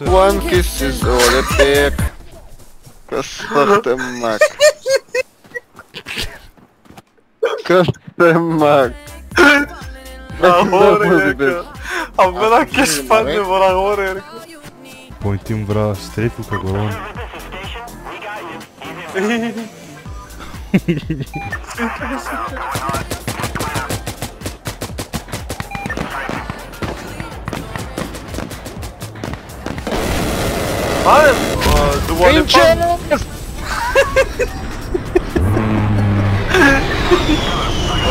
one kiss is all it take. Kıstırtmak. Kıstırmak. Amore, ecco. Ancora che spanne por amore, ecco. Põe-te Vale, uh, duale pan.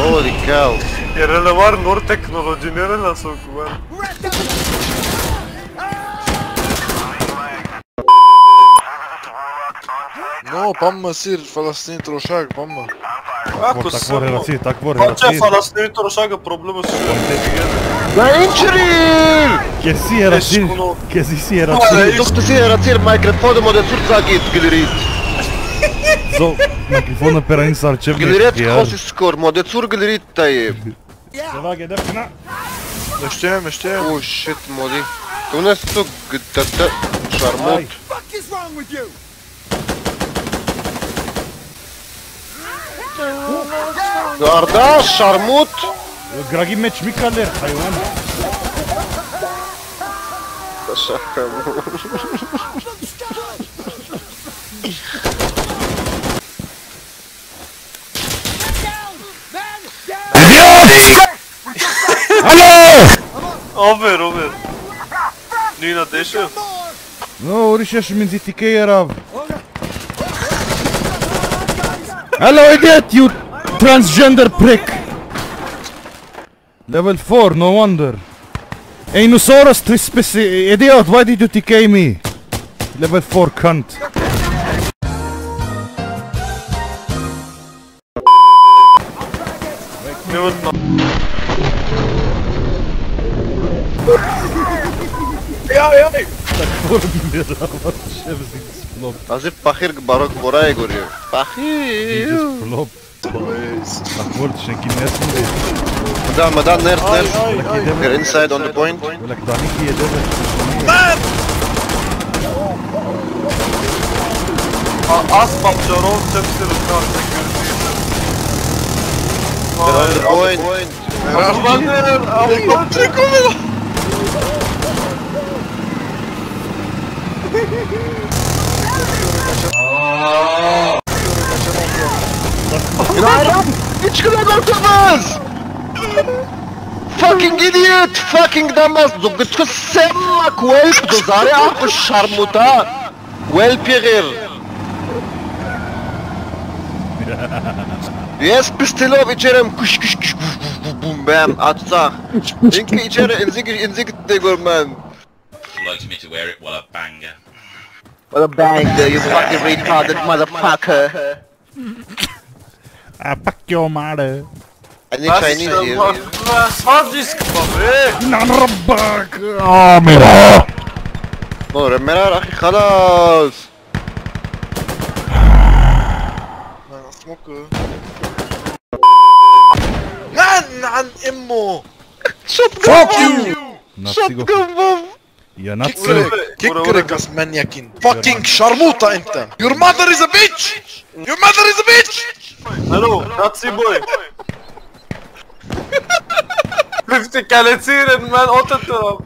Holy cow. Yerine var Nur teknoloji nereye soku var? No, pamma sir, Falastin trošak, pamma. Ako Tak samo. vor relație, tak vor Pa ce relație. Falastin trošaka problema su Рейнджерин! Ке е си е рацир, ке си си е рацир. Докто си е рацир, майкрат, фода му де сурца ги галерит. Зо, на какво на перани сарчев? Е галерит, какво си скор, му де сур галерит тая е. Сева ги е де пина. Не ще, не ще. О, шит, моди. Ту не са тук, гътата, шармот. Гарда, шармут! Gragi meç mi kaler hayvan. Të shaka mu. Over, over. Nina deše? No, urišeš min ziti kejerav. Hello idiot, you transgender prick. Level 4, no wonder. Anosaurus trispeci- Idiot, why did you TK me? Level 4 cunt. Jaj, jaj! Tak formie rabat się z nim splop. A zy pachir barok boraje gorje. Pachir! Flop. Nach Volt, ich denke, im ersten Weg. مدام مدام نيرت نيرت They're inside on the point ولك ضحكي يا دبل اصبح شرور تكسر الكار They're on the point هليكوبتركم Hiç kılamadınız. Fucking idiot. Fucking damaz. Du gıtkı semma kuelp. Du zare akı şarmuta. Kuelp yeğir. Yes, pistilov içerim. Kuş kuş kuş. Bum bam. Atsa. İnki içeri. Inzik inzik de görmen. likes me to wear it while I bang her. What a banger, you fucking retarded motherfucker. Fuck your mother. I need Chinese here. Smartdisk يلعن ربك آه مرار نور مرار أخي خلاص اسمك عن عن امه شوت جنب شوت جنب يا ناتسو كيكرك اسمانيا كنت فاكينج شرموطه انت يور ماذر از ا بيتش يور ماذر از ا بيتش Hallo, Nazi-Boy. Müftikaletirin ben oturturum.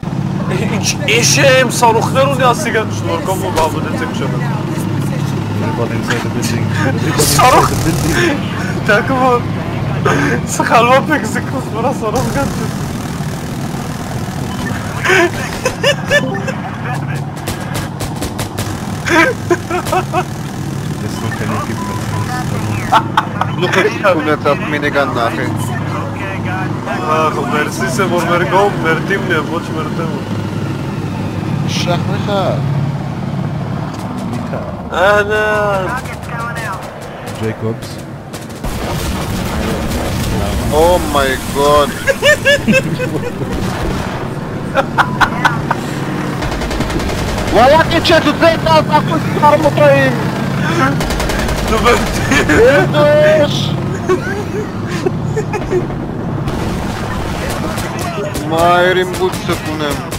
Eşeğim sanuklar onu asigan düşünüyor. Kom bu babu dedik şunu. Sarık. Takım o. Sıkalma pek sıkmış bana sarık kattı. This one can you keep Ну хотя у меня миниган нахрен. Ах, мерси се во мерго, мертим не боч мертево. Шахмеха. Миха. Ана. Джейкобс. Oh О май год. Валаки че тут зетал, ако си армото им. Добър ти! Идваш! Майрим бутса по нем.